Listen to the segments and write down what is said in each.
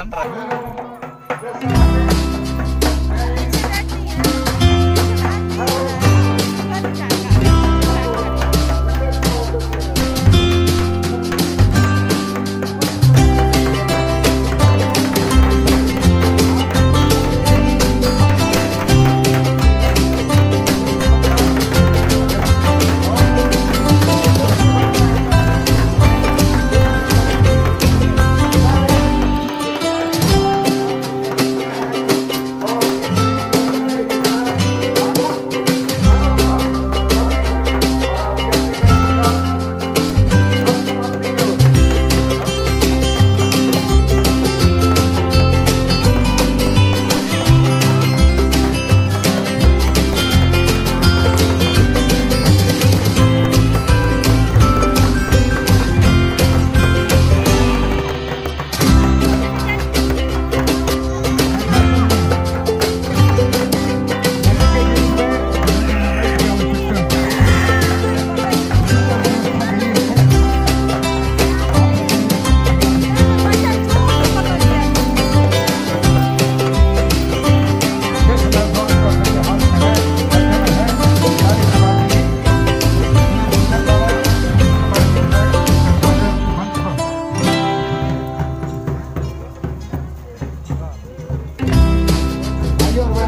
Sandra.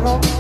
Carlos.